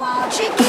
watch.